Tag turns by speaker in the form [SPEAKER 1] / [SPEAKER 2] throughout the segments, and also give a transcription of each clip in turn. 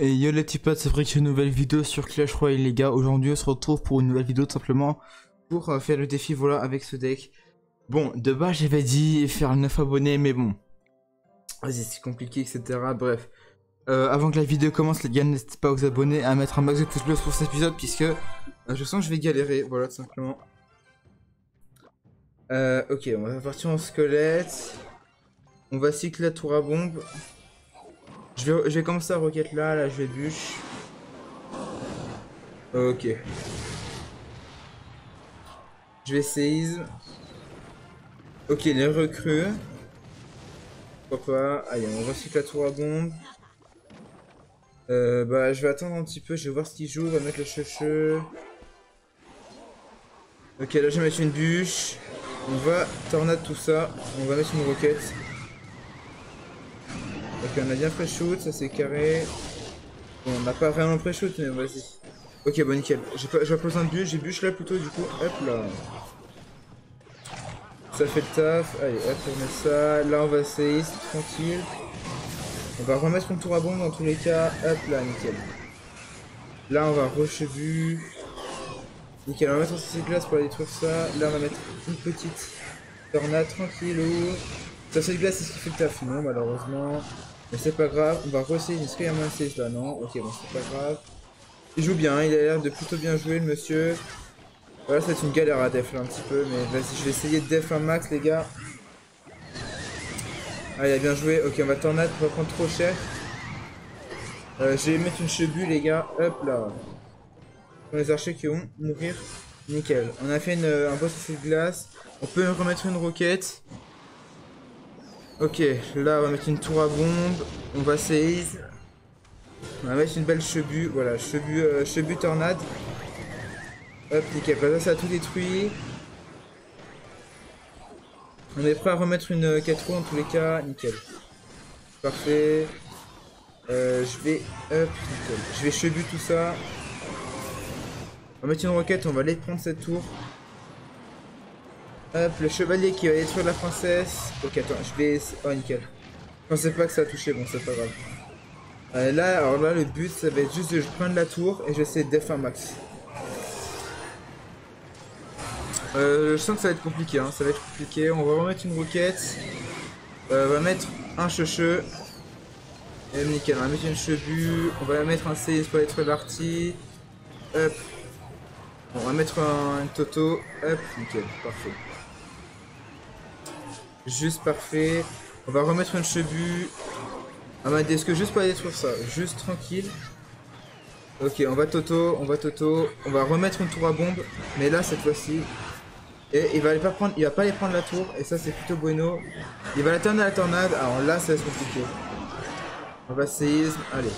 [SPEAKER 1] Et yo les petits potes, c'est vrai une nouvelle vidéo sur Clash Royale les gars. Aujourd'hui on se retrouve pour une nouvelle vidéo tout simplement pour euh, faire le défi voilà avec ce deck. Bon, de base j'avais dit faire 9 abonnés mais bon. Vas-y c'est compliqué etc. Bref. Euh, avant que la vidéo commence les gars n'hésitez pas à vous abonner, à mettre un max de pouces bleus pour cet épisode puisque euh, je sens que je vais galérer. Voilà tout simplement. ok on va partir en squelette. On va cycler la tour à bombe. Je vais, commencer à roquette là, là je vais bûche. Ok. Je vais séisme. Ok, les recrues. Pourquoi pas? Allez, on recycle la tour à bombe. Euh, bah, je vais attendre un petit peu, je vais voir ce qu'il joue, on va mettre le cheveu. Ok, là je vais mettre une bûche. On va tornade tout ça. On va mettre une roquette. Ok, on a bien pré-shoot, ça c'est carré. Bon, on n'a pas vraiment pré-shoot, mais vas-y. Ok, bon, nickel. J'ai pas, pas besoin de bûche, j'ai bûche là plutôt, du coup. Hop là. Ça fait le taf. Allez, hop, on met ça. Là, on va essayer, c'est tranquille. On va remettre une tour à bombe dans tous les cas. Hop là, nickel. Là, on va rusher Nickel, on va mettre ces glaces pour détruire ça. Là, on va mettre une petite tornade tranquille. Ça, c'est glace, c'est ce qui fait le taf. Non, malheureusement. Mais c'est pas grave, on va y a moins 6 là Non, ok, bon, c'est pas grave. Il joue bien, il a l'air de plutôt bien jouer le monsieur. Voilà, ça va être une galère à def là un petit peu, mais vas-y, je vais essayer de def un max, les gars. Ah, il a bien joué. Ok, on va tornade, on va prendre trop cher. Euh, je vais mettre une chebue, les gars. Hop là. les archers qui vont mourir. Nickel. On a fait une, un boss de glace. On peut remettre une roquette. Ok, là on va mettre une tour à bombe, on va seize. On va mettre une belle chebue, voilà, chebue, euh, chebue tornade. Hop, nickel, là ça a tout détruit. On est prêt à remettre une 4 roues dans tous les cas, nickel. Parfait. Euh, je vais, hop, nickel. Je vais chebue tout ça. On va mettre une roquette, on va aller prendre cette tour. Hop, le chevalier qui va détruire la princesse. Ok, attends, je vais... Oh, nickel. Je pensais pas que ça a touché, bon, c'est pas grave. Euh, là, alors là, le but, ça va être juste de prendre la tour et je vais essayer de un max. Euh, je sens que ça va être compliqué, hein, ça va être compliqué. On va remettre une roquette. Euh, on va mettre un checheux. Et nickel, on va mettre une chevue. On va mettre un CS pour être l'arty. Hop. On va mettre un, un toto. Hop, nickel, parfait. Juste parfait. On va remettre une chebue. Ah bah est-ce que juste pas détruire ça? Juste tranquille. Ok, on va Toto, on va Toto. On va remettre une tour à bombe. Mais là, cette fois-ci... Et il va, pas prendre, il va pas aller prendre la tour. Et ça, c'est plutôt bueno. Il va la à la tornade. Alors là, ça va être compliqué. On va séisme. Allez.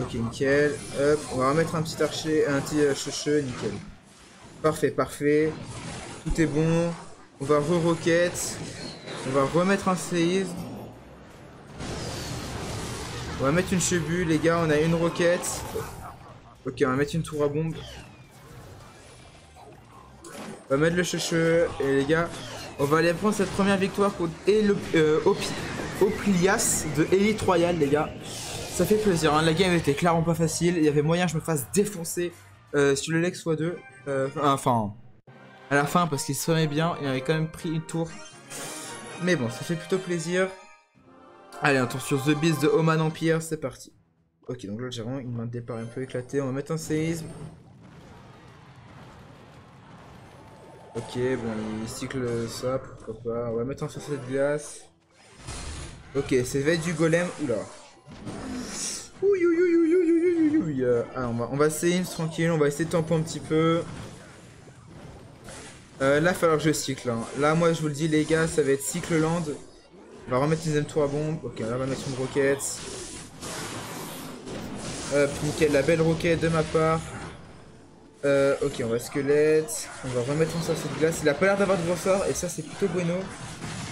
[SPEAKER 1] Ok, nickel. Hop, on va remettre un petit archer, un petit euh, nickel. Parfait, parfait. Tout est bon. On va re-roquette. On va remettre un séisme. On va mettre une chebue, les gars. On a une roquette. Ok, on va mettre une tour à bombe. On va mettre le cheveu. Et les gars, on va aller prendre cette première victoire contre euh, Oplias de Elite Royale, les gars. Ça fait plaisir. Hein. La game était clairement pas facile. Il y avait moyen que je me fasse défoncer euh, sur le Lex x2. Euh, enfin, à la fin parce qu'il sonnait bien. Il avait quand même pris une tour. Mais bon, ça fait plutôt plaisir. Allez, un tour sur The Beast de Oman Empire, c'est parti. Ok, donc là j'ai vraiment une main de départ un peu éclatée. On va mettre un séisme. Ok, bon, il cycle ça, pourquoi pas. On va mettre un sur cette glace. Ok, c'est veille du golem. Oula. Ouh, ah, on va, on va séisme tranquille, on va essayer de tamper un petit peu. Euh, là, il va falloir que je cycle. Hein. Là, moi, je vous le dis, les gars, ça va être cycle land. On va remettre une deuxième tour à bombe. Ok, là, on va mettre une roquette. Hop, nickel, la belle roquette de ma part. Euh, ok, on va squelette. On va remettre ça sur cette glace. Il a pas l'air d'avoir de gros et ça, c'est plutôt bueno.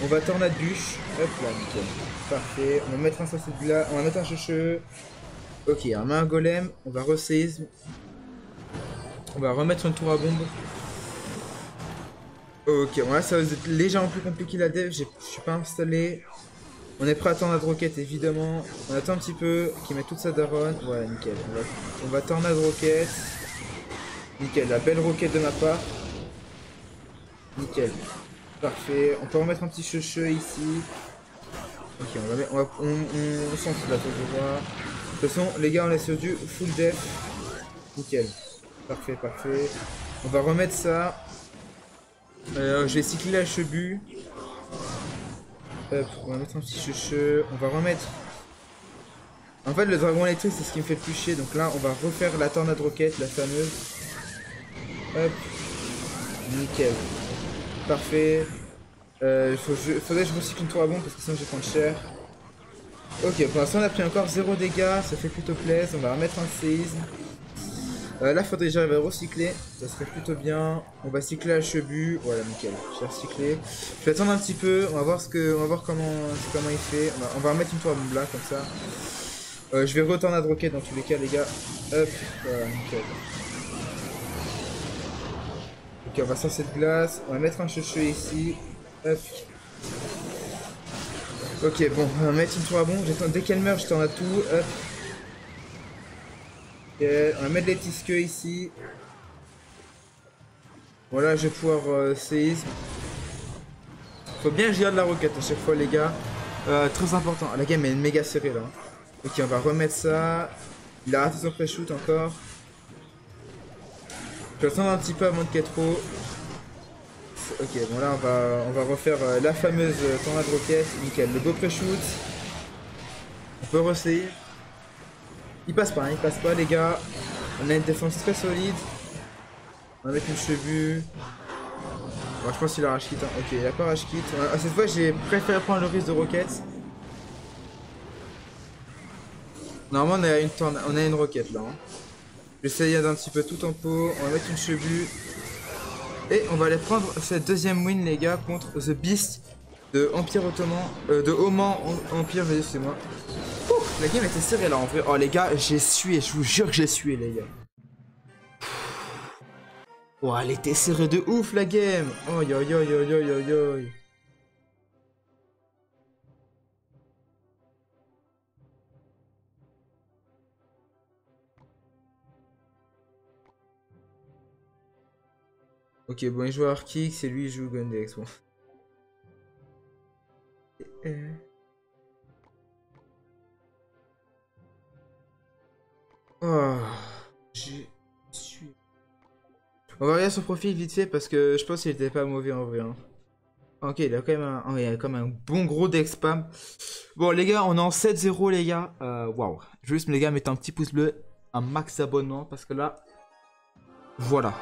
[SPEAKER 1] On va tornade bûche. Hop là, nickel. Parfait. On va mettre un sur cette glace. On va mettre un cheveu. Ok, on met un golem. On va re On va remettre une tour à bombe. Ok, bon là ça va être légèrement plus compliqué la dev, je suis pas installé. On est prêt à tornade roquette évidemment. On attend un petit peu qu'il mette toute sa daronne. Voilà, nickel. On va, on va tornade roquette. Nickel, la belle roquette de ma part. Nickel. Parfait. On peut remettre un petit cheveu ici. Ok, on va mettre, on, va, on, on, de la roi. De toute façon, les gars, on est sur du full def. Nickel. Parfait, parfait. On va remettre ça. Euh, je vais cycler la chebut. Hop, on va mettre un petit cheveu. On va remettre... En fait, le dragon électrique, c'est ce qui me fait le plus chier. Donc là, on va refaire la tornade roquette, la fameuse. Hop. Nickel. Parfait. Euh, faudrait que je recycle une tour parce que sinon je vais prendre cher. Ok, pour l'instant on a pris encore 0 dégâts, ça fait plutôt plaisir. On va remettre un séisme. Euh, là, faudrait que j'arrive à recycler, ça serait plutôt bien. On va cycler à chebut, voilà, nickel. J'ai recyclé. Je vais attendre un petit peu, on va voir ce que, on va voir comment, comment il fait. On va, remettre une tour à bombe là, comme ça. Euh, je vais retourner à roquette dans tous les cas, les gars. Hop, voilà, nickel. Ok, on va sortir cette glace. On va mettre un cheveu ici. Hop. Ok, bon, on va mettre une tour à bombe. Dès qu'elle meurt, je t'en à tout. Hop. On va mettre les tisqueux ici. Voilà, je vais pouvoir euh, séisme. Faut bien je garde la roquette à chaque fois, les gars. Euh, très important. La game est méga serrée là. Ok, on va remettre ça. Il a raté son pré-shoot encore. Je vais attendre un petit peu avant de qu'il trop. Ok, bon là on va, on va refaire euh, la fameuse tornade roquette. Nickel, le beau pré-shoot. On peut ressayer. Il passe pas, hein, il passe pas les gars. On a une défense très solide. On va mettre une chevue. Bon, je pense qu'il a rage kit. Hein. Ok, il a pas rage kit. Ah, cette fois j'ai préféré prendre le risque de roquette. Normalement on a une, roquette là. Hein. J'essaye d'un petit peu tout en pot. On va mettre une chevue. Et on va aller prendre cette deuxième win, les gars, contre The Beast de Empire Ottoman. Euh, de Oman Empire, c'est moi. La game était serrée là en vrai. Oh, les gars, j'ai sué. Je vous jure que j'ai sué, les gars. Oh, elle était serrée de ouf la game. Oh, yo yo yo yo yo yo. Ok, bon, il joue Arkick, c'est lui qui joue Gundex. Bon. Oh, j'ai suis. On va regarder son profil vite fait parce que je pense qu'il était pas mauvais en vrai. Hein. Ok, il a quand même un, oh, il a quand même un bon gros deck spam. Bon les gars, on est en 7-0 les gars. Euh, Waouh. Juste les gars, mettez un petit pouce bleu, un max d'abonnement parce que là, voilà.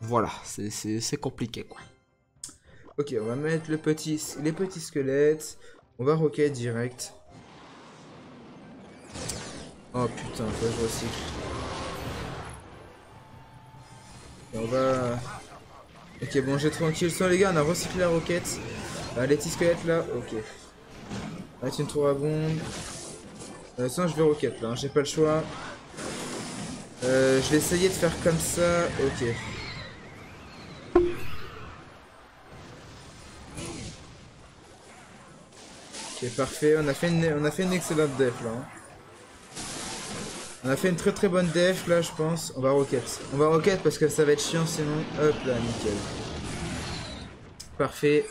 [SPEAKER 1] Voilà, c'est compliqué quoi. Ok, on va mettre le petit, les petits squelettes. On va rocket direct. Oh putain, faut que je recycle. on va... Ok, bon, j'ai tranquille. Sans les gars, on a recyclé la roquette. Ah, les petits là, ok. Avec une tour à bombe. Euh, je vais roquette là, hein. j'ai pas le choix. Euh, je vais essayer de faire comme ça. Ok. Ok, parfait. On a fait une, on a fait une excellente def là. Hein. On a fait une très très bonne def là, je pense. On va rocket. On va rocket parce que ça va être chiant sinon. Hop là, nickel. Parfait.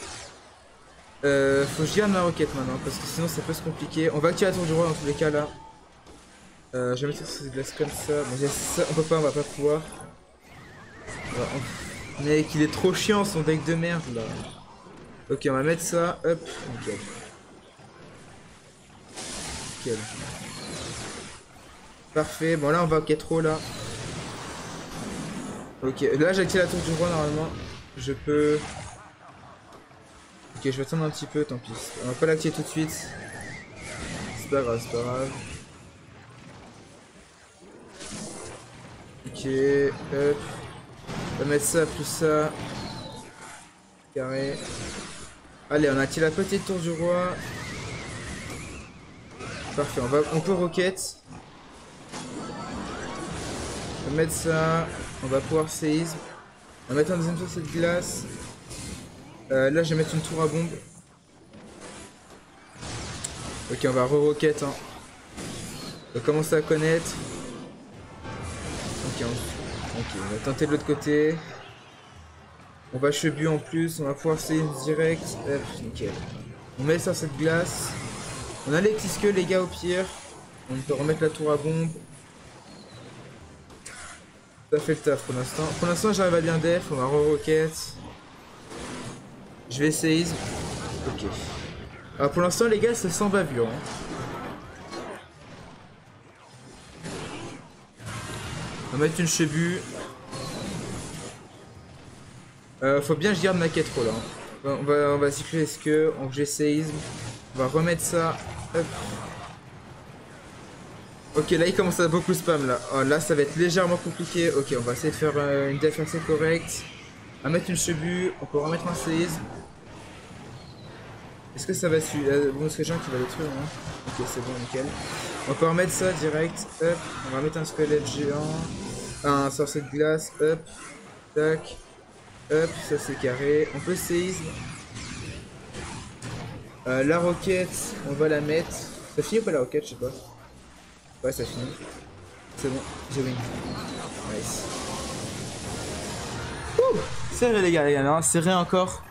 [SPEAKER 1] Euh, faut que je garde ma roquette maintenant parce que sinon ça peut se compliquer. On va activer la tour du roi dans tous les cas là. Euh, je vais mettre glaces comme ça. On peut pas, on va pas pouvoir. Mec, il est trop chiant son deck de merde là. Ok, on va mettre ça. Hop, nickel. Parfait, bon là on va au trop là. Ok, là j'ai activé la tour du roi normalement. Je peux... Ok, je vais attendre un petit peu, tant pis. On va pas l'activer tout de suite. C'est pas grave, c'est pas grave. Ok, hop. On va mettre ça plus ça. Carré. Allez, on a activé la petite tour du roi. Parfait, on, va, on peut rocket. On va mettre ça. On va pouvoir séisme. On va mettre un deuxième sur cette glace. Euh, là, je vais mettre une tour à bombe. Ok, on va re-rocket. Hein. On va commencer à connaître. Ok, on, va tenter de l'autre côté. On va chebu en plus, on va pouvoir essayer direct. Nickel. On met sur cette glace. On a les petits les gars au pire. On peut remettre la tour à bombe. Ça fait le taf pour l'instant. Pour l'instant j'arrive à bien def, on va re-rocket. Je vais essayer. Ok. Alors pour l'instant les gars c'est sans bavure. Hein. On va mettre une chébue. Euh, faut bien que je garde ma quête là. Hein. On va, on va cycler ce que, on j'essaye. On va remettre ça. Hop. Ok, là il commence à beaucoup spam là. Oh, là ça va être légèrement compliqué. Ok, on va essayer de faire euh, une def assez correcte. On va mettre une chebue, on peut remettre un séisme. Est-ce que ça va suivre euh, Bon, c'est gens qui va détruire, hein Ok, c'est bon, nickel. On peut remettre ça direct. Hop, on va mettre un squelette géant. Un sorcier de glace. Hop, tac. Hop, ça c'est carré. On peut séisme. Euh, la roquette, on va la mettre. Ça finit ou pas la roquette, je sais pas. Ouais, ça finit. C'est bon, j'ai win. Nice. Serré les gars, les gars, serré encore.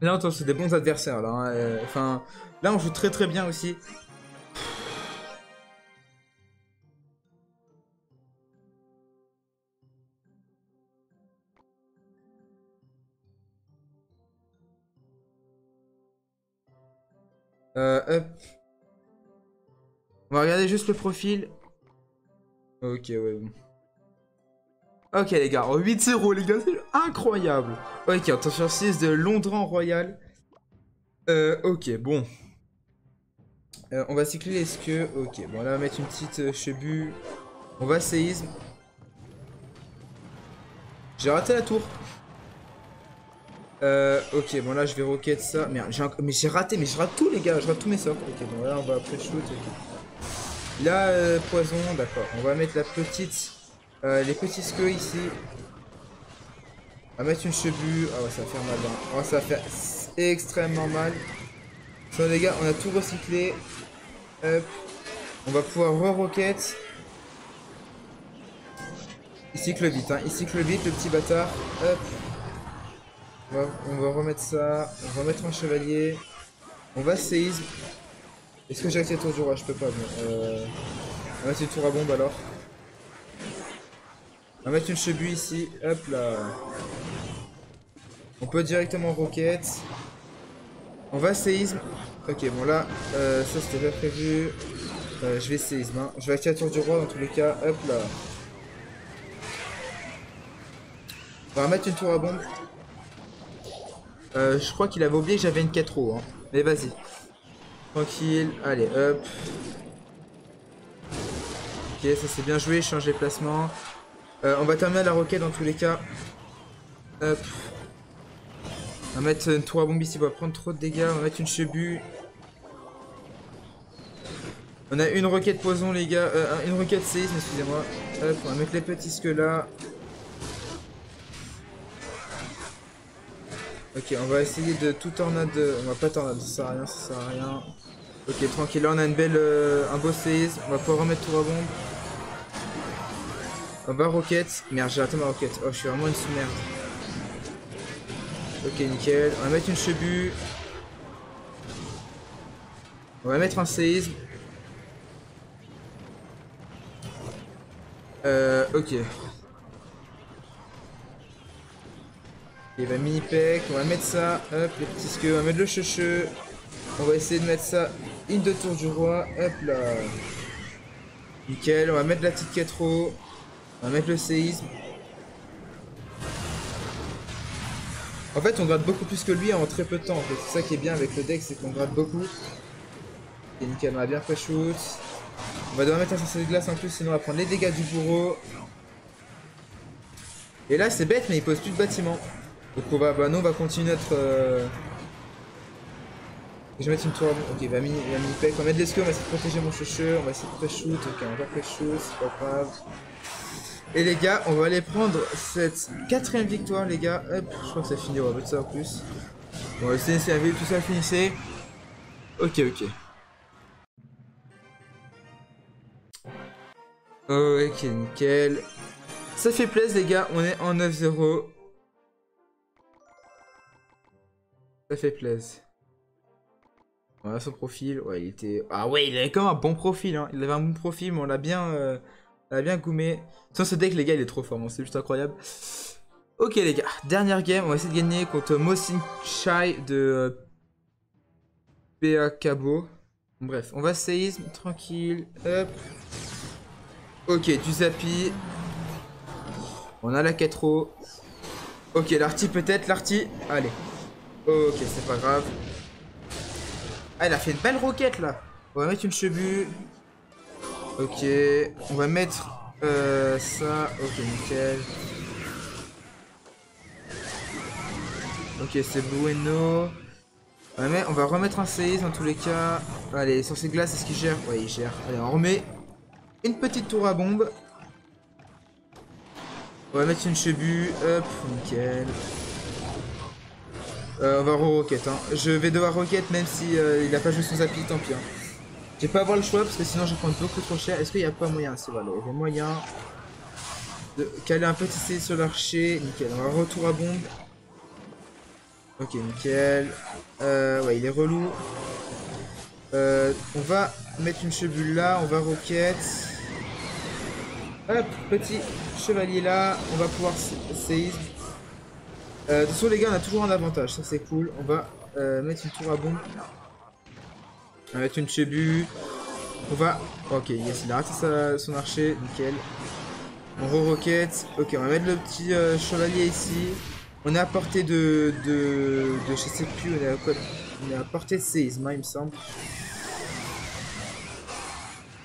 [SPEAKER 1] Là, on c'est des bons adversaires là. Hein. Euh, enfin, là, on joue très très bien aussi. Euh, hop. On va regarder juste le profil. Ok, ouais. Ok, les gars, 8-0, les gars, c'est incroyable. Ok, attention, 6 de Londran Royal. Euh, ok, bon. Euh, on va cycler les skeux. Ok, bon, là, on va mettre une petite euh, chebue. On va séisme. J'ai raté la tour. Euh, ok, bon là je vais rocket ça. Merde, mais j'ai raté, mais je rate tout les gars, je rate tous mes sorts. Ok, bon là on va après shoot. Ok. Là, euh, poison, d'accord. On va mettre la petite, euh, les petits squeux ici. On va mettre une chebue. Ah ouais, ça va faire mal. Hein. Oh, ça va faire extrêmement mal. Les gars, on a tout recyclé. Hop. On va pouvoir re-rocket. Il cycle vite, hein. Il cycle vite, le petit bâtard. Hop. On va, remettre ça. On va remettre un chevalier. On va séisme. Est-ce que j'ai accès tour du roi Je peux pas. Euh... On va mettre une tour à bombe alors. On va mettre une chebue ici. Hop là. On peut directement rocket. On va séisme. Ok, bon là, euh, ça c'était pas prévu. Euh, je vais séisme. Hein. Je vais activer la tour du roi dans tous les cas. Hop là. On va mettre une tour à bombe. Euh, je crois qu'il avait oublié que j'avais une 4 roues. Hein. Mais vas-y. Tranquille. Allez, hop. Ok, ça c'est bien joué. Changer placement. Euh, on va terminer la roquette dans tous les cas. Hop. On va mettre une tour à bombe ici. On va prendre trop de dégâts. On va mettre une chebue. On a une roquette poison, les gars. Euh, une roquette séisme, excusez-moi. Hop, on va mettre les petits squelettes là. Ok, on va essayer de tout tornade. On va pas tornade, ça sert à rien, ça sert à rien. Ok, tranquille, là on a une belle, euh, un beau séisme. On va pouvoir remettre tout à bombe. On va rocket. Merde, j'ai raté ma roquette. Oh, je suis vraiment une sous-merde. Ok, nickel. On va mettre une chebue. On va mettre un séisme. Euh, ok. Il va mini pec, on va mettre ça, hop, les petits squeux, on va mettre le checheux. On va essayer de mettre ça, une de tour du roi, hop là. Nickel, on va mettre la petite quattro. On va mettre le séisme. En fait, on gratte beaucoup plus que lui en très peu de temps. En fait. C'est ça qui est bien avec le deck, c'est qu'on gratte beaucoup. Et nickel, on va bien fait shoot. On va devoir mettre un sensor de glace en plus, sinon on va prendre les dégâts du bourreau. Et là, c'est bête, mais il pose plus de bâtiment. Donc on va, bah non, on va continuer notre... Euh, je vais mettre une tour à... Ok, bah mini, va mini pec. On va mettre des l'escure, on va essayer de protéger mon chouchou, on va essayer de pré-shoot, ok, on va pré-shoot, c'est pas grave. Et les gars, on va aller prendre cette quatrième victoire, les gars. Hop, je crois que ça finit, on va mettre ça en plus. Bon, le CNCAV, tout ça finissait. Ok, ok. Ok, nickel. Ça fait plaisir, les gars, on est en 9-0. Ça fait plaisir. Voilà son profil. Ouais, il était. Ah ouais, il avait quand même un bon profil. Hein. Il avait un bon profil, mais on l'a bien, euh... on l'a bien goumé. Sans ce deck, les gars, il est trop fort. Hein. C'est juste incroyable. Ok, les gars. Dernière game. On va essayer de gagner contre Mosin Chai de PA Cabo. Bref, on va séisme tranquille. Hop. Ok, du Zapi. On a la 4 Ok, l'arty peut-être, l'arty. Allez. Ok, c'est pas grave. Ah, il a fait une belle roquette là. On va mettre une chebue. Ok, on va mettre euh, ça. Ok, nickel. Ok, c'est bueno. on va remettre un séisme dans tous les cas. Allez, sur ces glaces, est-ce qu'il gère Ouais, il gère. Allez, on remet une petite tour à bombe. On va mettre une chebue. Hop, nickel. Euh, on va re-rocket. Hein. Je vais devoir rocket même si euh, il a pas joué son zappy, tant pis. Hein. Je vais pas avoir le choix parce que sinon je prendre beaucoup trop cher. Est-ce qu'il n'y a pas moyen? C'est voilà, il y a moyen de caler un petit C sur l'archer. Nickel, on va retour à bombe. Ok, nickel. Euh, ouais, il est relou. On va mettre une chebule là, on va rocket. Hop, petit chevalier là, on va pouvoir séisme. Euh, de toute façon les gars, on a toujours un avantage, ça c'est cool. On va euh, mettre une tour à bombe. On va mettre une chebue. On va... Ok, yes, il a raté son archer, nickel. On re-rocket. Ok, on va mettre le petit euh, chevalier ici. On est à portée de... de, de je sais plus, on est à, on est à portée de séisme, hein, il me semble.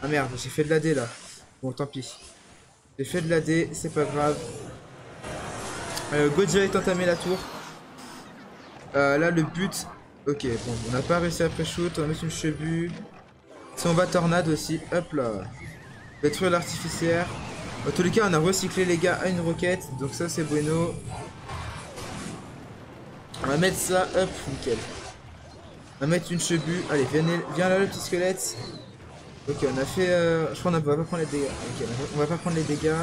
[SPEAKER 1] Ah merde, j'ai fait de la D là. Bon, tant pis. J'ai fait de la D, c'est pas grave. Euh, direct entamer la tour. Euh, là, le but... Ok, bon, on n'a pas réussi à pré-shoot. On va mettre une chebue. Si on va tornade aussi. Hop là. Détruire l'artificière. En tous les cas, on a recyclé les gars à une roquette. Donc ça, c'est bueno. On va mettre ça. Hop, nickel. On va mettre une chebue. Allez, viens, viens là, le petit squelette. Ok, on a fait... Euh, je crois qu'on va pas prendre les dégâts. Ok, on va pas prendre les dégâts.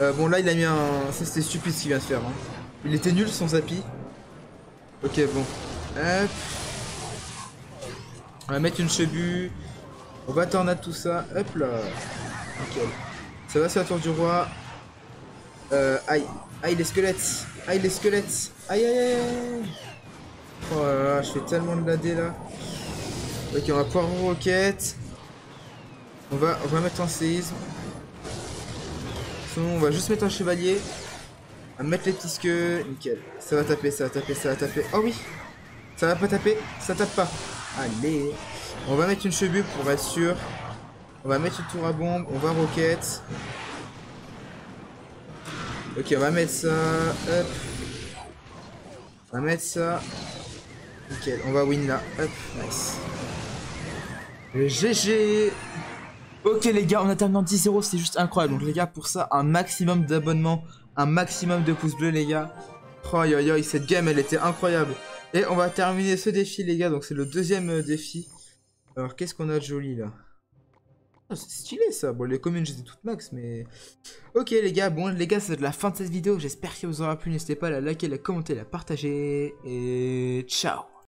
[SPEAKER 1] Euh, bon, là, il a mis un... Ça, c'était stupide ce qu'il vient de faire. Hein. Il était nul, son zappy. Ok, bon. Hop. On va mettre une chebue. On va tornade tout ça. Hop là. Nickel. Ça va, c'est la tour du roi. Euh, aïe. Aïe, les squelettes. Aïe, les squelettes. Aïe, aïe, aïe. Oh là là, je fais tellement de la D là. Ok, on va pouvoir roquette. On va, on va mettre un séisme. On va juste mettre un chevalier. Va mettre les petits queues. Nickel. Ça va taper, ça va taper, ça va taper. Oh oui Ça va pas taper Ça tape pas. Allez. On va mettre une chevue pour être sûr. On va mettre une tour à bombe. On va roquette. Ok, on va mettre ça. Hop. On va mettre ça. Nickel, on va win là. Hop, nice. Le GG Ok les gars, on a terminé en 10-0, c'est juste incroyable. Donc les gars, pour ça, un maximum d'abonnements, un maximum de pouces bleus les gars. Oh yo yo, cette game elle était incroyable. Et on va terminer ce défi les gars, donc c'est le deuxième euh, défi. Alors qu'est-ce qu'on a de joli là? Oh, c'est stylé ça, bon les communes j'étais toutes max mais... Ok les gars, bon les gars c'est la fin de cette vidéo, j'espère qu'elle vous aura plu, n'hésitez pas à la liker, la commenter, la partager, et ciao